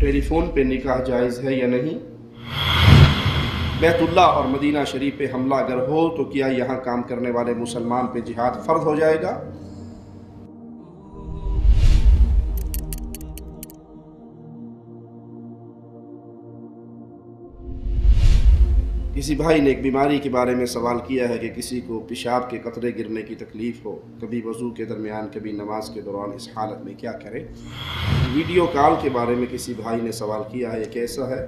Telephone पे निकाह जायज़ है या नहीं? बैतुल्ला और मदीना शरीफ पे हमला अगर हो तो क्या यहाँ काम करने वाले मुसलमान पे जिहाद फ़र्ज़ हो जाएगा? किसी भाई ने एक बीमारी के बारे में सवाल किया है कि किसी को पेशाब के कतरे गिरने की तकलीफ़ हो, कभी वज़ू के दरमियान, कभी नमाज़ के दौरान इस हालत में क्या करें? वीडियो कॉल के बारे में किसी भाई ने सवाल किया है, ये कैसा है?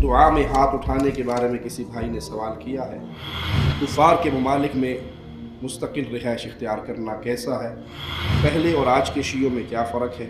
दुआ में हाथ उठाने के बारे में किसी भाई ने सवाल किया है। कुफार के ममालिक में मुस्तकिल रिहाइश इख्तियार करना कैसा है पहले और आज के शीयों में क्या फ़र्क है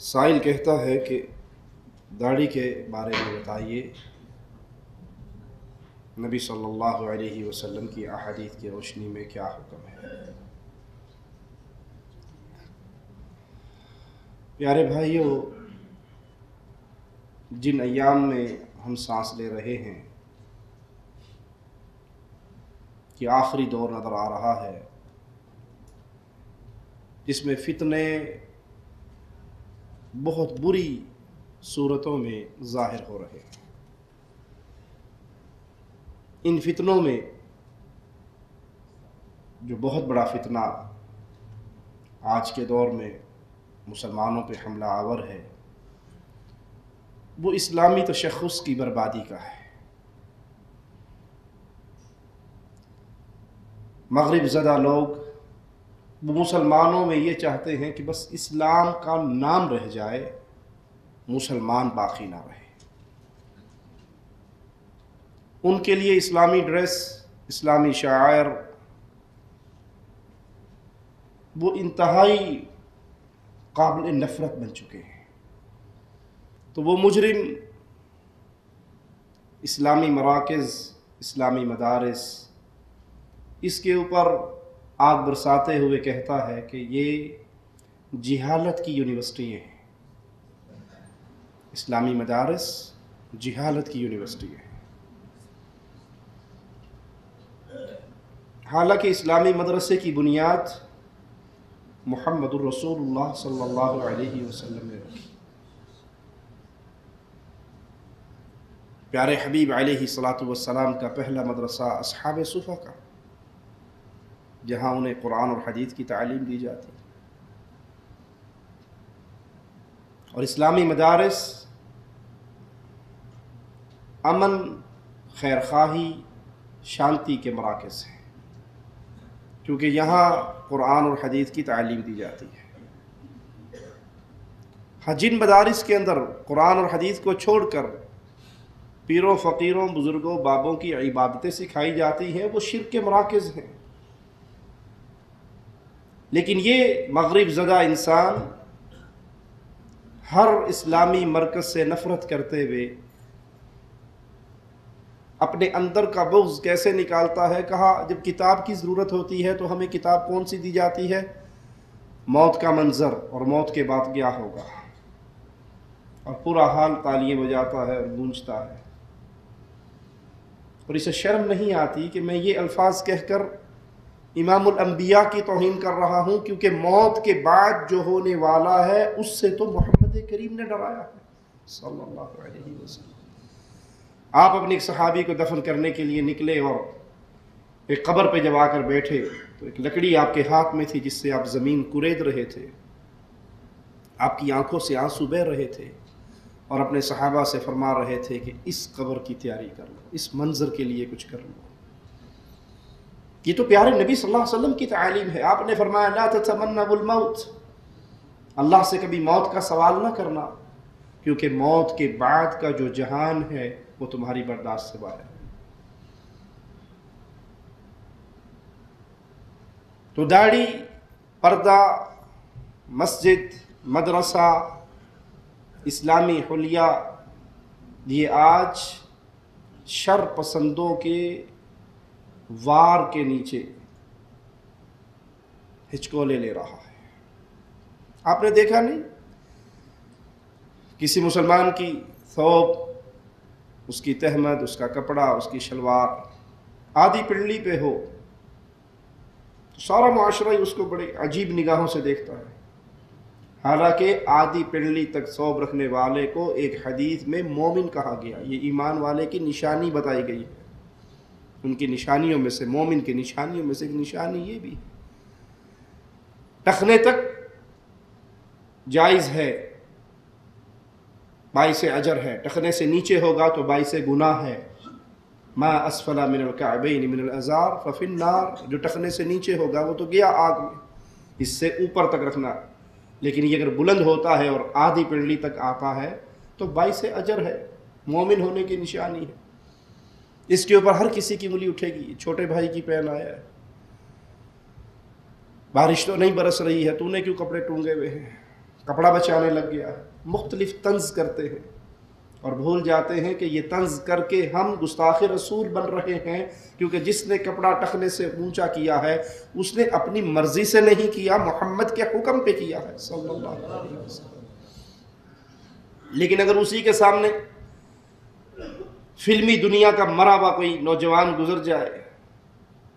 साइल कहता है कि दाढ़ी के बारे में बताइए नबी सल्लल्लाहु अलैहि वसल्लम की अहादीत की रोशनी में क्या हुक्म है? प्यारे भाइयों, जिन अयाम में हम सांस ले रहे हैं, कि आखिरी दौर नज़र आ रहा है, जिसमें फितने बहुत बुरी सूरतों में ज़ाहिर हो रहे हैं। इन फितनों में जो बहुत बड़ा फितना आज के दौर में मुसलमानों पे हमला आवर है, वो इस्लामी तशख़ुस की बर्बादी का है। मगरब ज़दा लोग, वो मुसलमानों में ये चाहते हैं कि बस इस्लाम का नाम रह जाए, मुसलमान बाकी ना रहे। उनके लिए इस्लामी ड्रेस, इस्लामी शायर, वो इंतहाई काबिल नफ़रत बन चुके हैं। तो वो मुजरिम, इस्लामी मराकज़, इस्लामी मदारस, इसके ऊपर आग बरसाते हुए कहता है कि ये जिहालत की यूनिवर्सिटी हैं। इस्लामी मदारस जिहालत की यूनिवर्सिटी है। हालाँकि इस्लामी मदरसे की बुनियाद मोहम्मद रसूलुल्लाह सल्लल्लाहु अलैहि वसल्लम ने रखी। प्यारे हबीब वस्सलाम का पहला मदरसा असहाब सुफ़ा का, जहाँ उन्हें कुरान और हदीत की तालीम दी जाती और इस्लामी मदारस अमन खैर खाही शांति के मराकज़ हैं। क्योंकि यहाँ कुरान और हदीस की तालीम दी जाती है। जिन मदारस के अंदर कुरान और हदीस को छोड़कर पीरों, फ़कीरों, बुज़ुर्गों, बाबों की इबादतें सिखाई जाती हैं, वो शिर के मराकज़ हैं। लेकिन ये मगरब ज़दा इंसान हर इस्लामी मरकज़ से नफ़रत करते हुए अपने अंदर का बुग्ज़ कैसे निकालता है? कहा, जब किताब की ज़रूरत होती है तो हमें किताब कौन सी दी जाती है? मौत का मंज़र, और मौत के बाद क्या होगा? और पूरा हाल तालियाँ बजाता है और गूंजता है। और इसे शर्म नहीं आती कि मैं ये अल्फाज कहकर इमामुल की तोहन कर रहा हूँ, क्योंकि मौत के बाद जो होने वाला है, उससे तो मोहम्मद करीम ने डराया है। सल्लल्लाहु अलैहि वसल्लम। आप अपने एक सहाबी को दफन करने के लिए निकले और एक कब्र पे जब आकर बैठे तो एक लकड़ी आपके हाथ में थी जिससे आप ज़मीन कुरेद रहे थे। आपकी आँखों से आँसू बह रहे थे और अपने सहाबा से फरमा रहे थे कि इस कब्र की तैयारी कर लो, इस मंज़र के लिए कुछ कर लो। ये तो प्यारे नबी सल्लल्लाहु अलैहि वसल्लम की तालीम है। आपने फरमाया, ला तमन्नाबुलमौत अल्लाह से कभी मौत का सवाल ना करना, क्योंकि मौत के बाद का जो जहान है वो तुम्हारी बर्दाश्त से बाहर है। तो दाढ़ी, पर्दा, मस्जिद, मदरसा, इस्लामी हलिया, ये आज शर पसंदों के वार के नीचे हिचकोले ले रहा है। आपने देखा नहीं? किसी मुसलमान की थोप उसकी तहमद, उसका कपड़ा, उसकी शलवार आदि पिंडली पे हो तो सारा माशरा ही उसको बड़े अजीब निगाहों से देखता है। हालाँकि आदि पिंडली तक सौब रखने वाले को एक हदीस में मोमिन कहा गया। ये ईमान वाले की निशानी बताई गई है। उनकी निशानियों में से, मोमिन की निशानियों में से एक निशानी ये भी टखने तक जायज़ है। बाईस अजर है, टखने से नीचे होगा तो बाईस गुनाह है। माँ असफला मिनल मिनल अजार फ़िन नार जो टखने से नीचे होगा, वो तो गया आग में। इससे ऊपर तक रखना। लेकिन ये अगर बुलंद होता है और आधी पिंडली तक आता है तो बाईस अजर है। मोमिन होने की निशानी है। इसके ऊपर हर किसी की उंगली उठेगी। छोटे भाई की पहन आया है। बारिश तो नहीं बरस रही है, तूने क्यों कपड़े टूँगे हुए हैं? कपड़ा बचाने लग गया। है मुख्तलिफ़ तंज करते हैं और भूल जाते हैं कि ये तंज करके हम गुस्ताख रसूल बन रहे हैं, क्योंकि जिसने कपड़ा टखने से ऊँचा किया है, उसने अपनी मर्ज़ी से नहीं किया, मोहम्मद के हुक्म पे किया है लेकिन अगर उसी के सामने फिल्मी दुनिया का मरा हुआ कोई नौजवान गुजर जाए,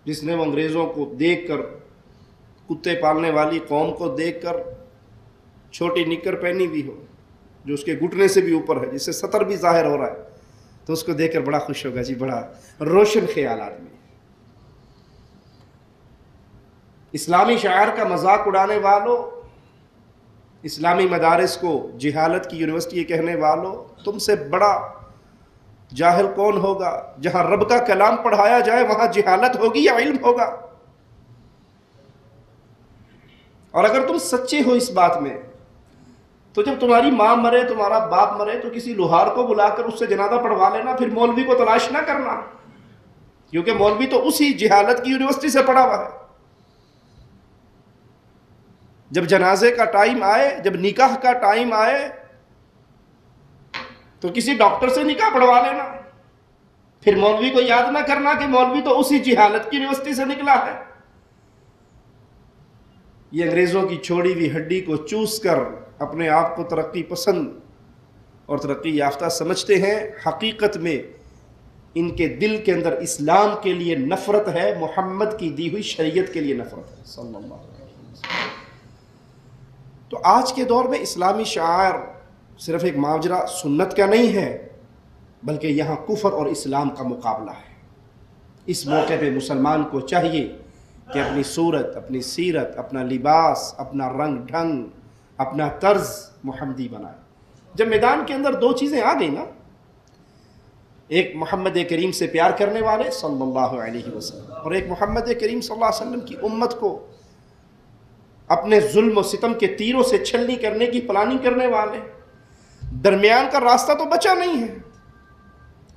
जिसने वो अंग्रेज़ों को देख कर कुत्ते पालने वाली कौम को देख कर छोटी निकर पहनी भी हो, जो उसके घुटने से भी ऊपर है, जिससे सतर भी ज़ाहिर हो रहा है तो उसको देखकर बड़ा खुश होगा जी, बड़ा रोशन ख्याल आदमी। इस्लामी शायर का मज़ाक उड़ाने वालों, इस्लामी मदारस को जिहालत की यूनिवर्सिटी कहने वालों, तुमसे बड़ा जाहिल कौन होगा? जहाँ रब का कलाम पढ़ाया जाए, वहाँ जिहालत होगी या इल्म होगा? और अगर तुम सच्चे हो इस बात में तो जब तुम्हारी माँ मरे, तुम्हारा बाप मरे तो किसी लोहार को बुलाकर उससे जनाजा पढ़वा लेना, फिर मौलवी को तलाश ना करना। क्योंकि मौलवी तो उसी जिहालत की यूनिवर्सिटी से पढ़ा हुआ है। जब जनाजे का टाइम आए, जब निकाह का टाइम आए तो किसी डॉक्टर से निकाह पढ़वा लेना। फिर मौलवी को याद ना करना कि मौलवी तो उसी जिहालत की यूनिवर्सिटी से निकला है। ये अंग्रेज़ों की छोड़ी हुई हड्डी को चूस कर अपने आप को तरक्की पसंद और तरक्की याफ्ता समझते हैं। हकीकत में इनके दिल के अंदर इस्लाम के लिए नफ़रत है, मोहम्मद की दी हुई शरीयत के लिए नफ़रत है। सल्लल्लाहु तो आज के दौर में इस्लामी शायर सिर्फ़ एक मावजरा सुन्नत का नहीं है, बल्कि यहाँ कुफर और इस्लाम का मुकाबला है। इस मौके पे मुसलमान को चाहिए कि अपनी सूरत, अपनी सीरत, अपना लिबास, अपना रंग ढंग, अपना तर्ज मोहम्मदी बनाए। जब मैदान के अंदर दो चीज़ें आ गई ना, एक मोहम्मद करीम से प्यार करने वाले सल्लल्लाहु अलैहि वसल्लम और एक मोहम्मद करीम सल्लल्लाहु अलैहि वसल्लम की उम्मत को अपने जुल्म सितम के तीरों से छलनी करने की प्लानिंग करने वाले। दरमियान का रास्ता तो बचा नहीं है।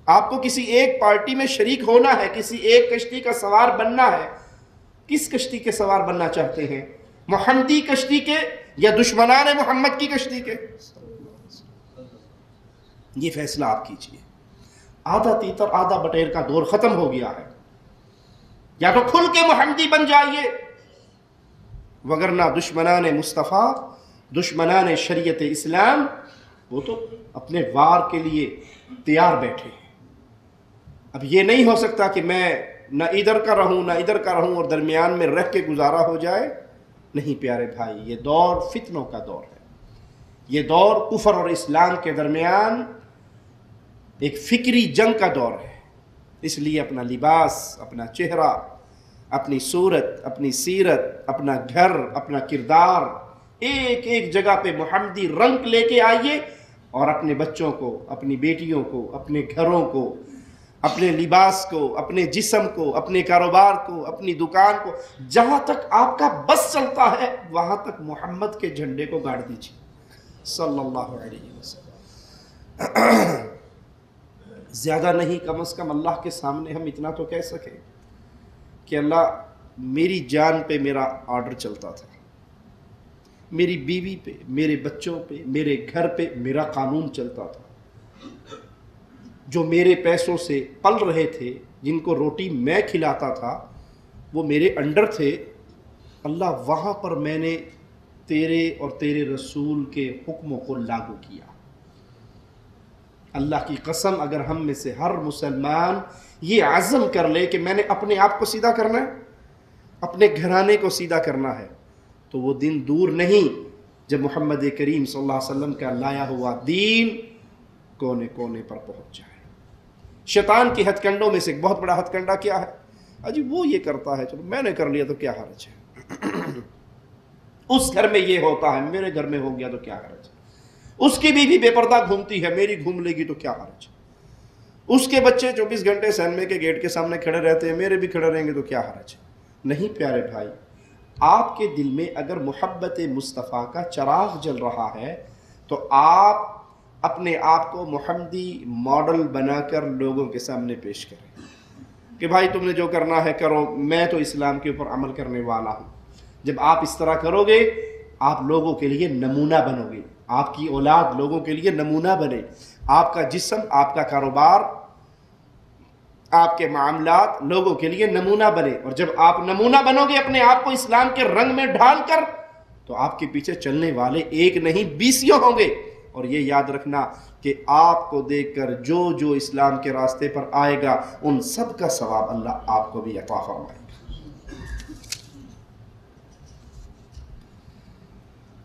आपको किसी एक पार्टी में शरीक होना है, किसी एक कश्ती का सवार बनना है किस कश्ती के सवार बनना चाहते हैं? मोहम्मदी कश्ती के या दुश्मनान मोहम्मद की कश्ती के? ये फैसला आप कीजिए। आधा तीतर, आधा बटेर का दौर ख़त्म हो गया है। या तो खुल के मोहम्मदी बन जाइए, वगरना दुश्मनान मुस्तफ़ा, दुश्मनान शरीयत इस्लाम, वो तो अपने वार के लिए तैयार बैठे हैं। अब ये नहीं हो सकता कि मैं न इधर का रहूँ, न इधर का रहूँ और दरमियान में रह के गुजारा हो जाए, नहीं प्यारे भाई, ये दौर फितनों का दौर है। ये दौर कुफर और इस्लाम के दरमियान एक फिक्री जंग का दौर है। इसलिए अपना लिबास, अपना चेहरा, अपनी सूरत, अपनी सीरत, अपना घर, अपना किरदार, एक एक जगह पे मोहम्मदी रंग लेके आइए और अपने बच्चों को, अपनी बेटियों को, अपने घरों को अपने लिबास को, अपने जिसम को, अपने कारोबार को, अपनी दुकान को, जहाँ तक आपका बस चलता है, वहाँ तक मोहम्मद के झंडे को गाड़ दीजिए। सल्लल्लाहु अलैहि वसल्लम। ज़्यादा नहीं, कम अज़ कम अल्लाह के सामने हम इतना तो कह सकें कि अल्लाह मेरी जान पे मेरा ऑर्डर चलता था। मेरी बीवी पे, मेरे बच्चों पे, मेरे घर पे मेरा कानून चलता था। जो मेरे पैसों से पल रहे थे, जिनको रोटी मैं खिलाता था, वो मेरे अंडर थे। अल्लाह, वहाँ पर मैंने तेरे और तेरे रसूल के हुक्मों को लागू किया। अल्लाह की कसम, अगर हम में से हर मुसलमान ये आज़म कर ले कि मैंने अपने आप को सीधा करना है, अपने घराने को सीधा करना है तो वो दिन दूर नहीं, जब मोहम्मद करीम सल्लल्लाहु अलैहि वसल्लम का लाया हुआ दीन कोने कोने पर पहुँच जाए। शैतान की हथकंडों में से एक बहुत बड़ा हथकंडा क्या है? अजी वो ये करता है, चलो, मैंने कर लिया तो क्या हर्ज है? उस घर में ये होता है, मेरे घर में हो गया तो क्या हर्ज है? उसकी बीवी बेपर्दा घूमती है, मेरी घूम लेगी तो क्या हर्ज है? उसके बच्चे 24 घंटे सैनमे के गेट के सामने खड़े रहते हैं, मेरे भी खड़े रहेंगे तो क्या हर्ज है? नहीं प्यारे भाई, आपके दिल में अगर मोहब्बत मुस्तफ़ा का चराग जल रहा है तो आप अपने आप को मोहम्मदी मॉडल बनाकर लोगों के सामने पेश करें कि भाई तुमने जो करना है करो, मैं तो इस्लाम के ऊपर अमल करने वाला हूँ। जब आप इस तरह करोगे, आप लोगों के लिए नमूना बनोगे। आपकी औलाद लोगों के लिए नमूना बने। आपका जिस्म, आपका कारोबार, आपके मामला लोगों के लिए नमूना बने। और जब आप नमूना बनोगे अपने आप को इस्लाम के रंग में ढालकर तो आपके पीछे चलने वाले एक नहीं, बीसियों होंगे। और ये याद रखना कि आपको देखकर जो जो इस्लाम के रास्ते पर आएगा, उन सब का सवाब अल्लाह आपको भी अता फरमाएगा।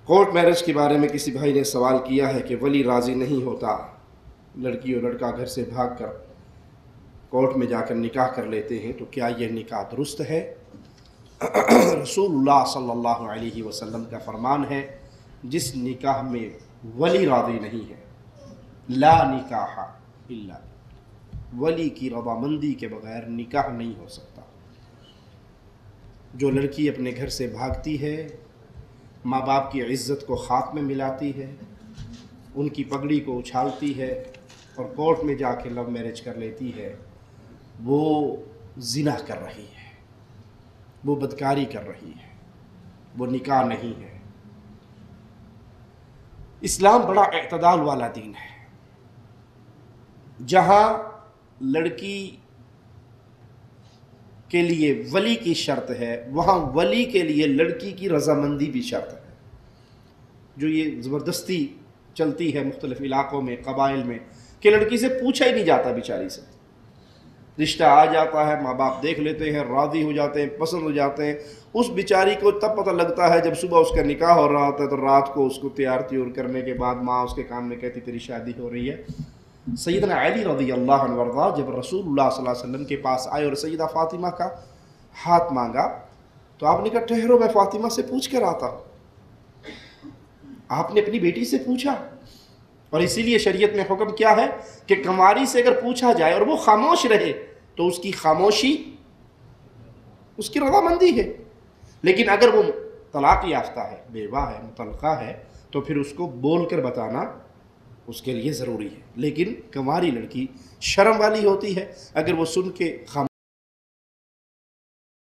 कोर्ट मैरिज के बारे में किसी भाई ने सवाल किया है कि वली राज़ी नहीं होता, लड़की और लड़का घर से भाग कर कोर्ट में जाकर निकाह कर लेते हैं तो क्या यह निकाह दुरुस्त है? रसूलुल्लाह सल्लल्लाहु अलैहि वसल्लम का फरमान है, जिस निकाह में वली राज़ी नहीं है। ला निकाह इल्ला। वली की रवामंदी के बगैर निकाह नहीं हो सकता। जो लड़की अपने घर से भागती है माँ बाप की इज़्ज़त को खाक में मिलाती है, उनकी पगड़ी को उछालती है और कोर्ट में जाके लव मैरिज कर लेती है, वो जिना कर रही है, वो बदकारी कर रही है, वो निकाह नहीं है। इस्लाम बड़ा अतदाल वाला दीन है। जहाँ लड़की के लिए वली की शर्त है, वहाँ वली के लिए लड़की की रजामंदी भी शर्त है। जो ये ज़बरदस्ती चलती है मुख्तलिफ़ इलाक़ों में, कबाइल में, कि लड़की से पूछा ही नहीं जाता बेचारी से। रिश्ता आ जाता है माँ बाप देख लेते हैं, राज़ी हो जाते हैं, पसंद हो जाते हैं। उस बेचारी को तब पता लगता है जब सुबह उसका निकाह हो रहा होता है तो रात को उसको तैयार त्योर करने के बाद माँ उसके कान में कहती, तेरी शादी हो रही है। सैदना अली रदी अल्लाह वर्दा, जब अलैहि वसल्लम के पास आए और सैदा फ़ातिमा का हाथ मांगा तो आपने कहा, ठहरो, मैं फ़ातिमा से पूछ कर आता आपने अपनी बेटी से पूछा, और इसीलिए शरीयत में हुक्म क्या है कि कमारी से अगर पूछा जाए और वो खामोश रहे तो उसकी खामोशी, उसकी रवामंदी है। लेकिन अगर वो तलाक याफ्ता है, बेवा है, मुतलका है तो फिर उसको बोल कर बताना उसके लिए ज़रूरी है। लेकिन कंवारी लड़की शर्म वाली होती है। अगर वो सुन के खामोश